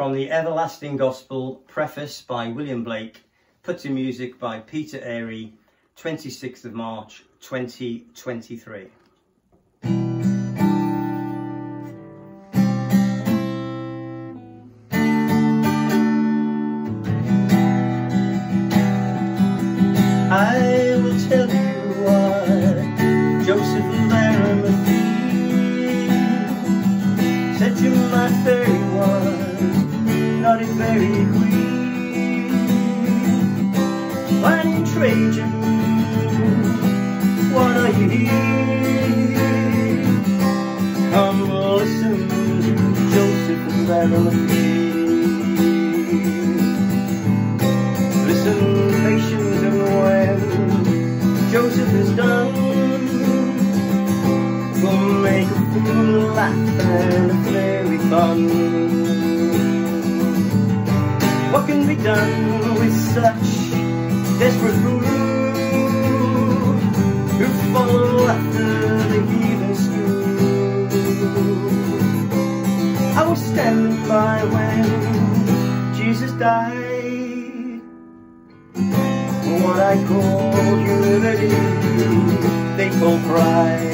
from the Everlasting Gospel, preface by William Blake, put to music by Peter Airey, 26th of March 2023. I Trajan, what are you? Come listen to Joseph and Arimathea. Listen patience and when Joseph is done We'll make a fool laugh and a fairy fun What can be done with such desperate fools Who follow after the heathen school. I was standing by when Jesus died. What I call humility, they call pride.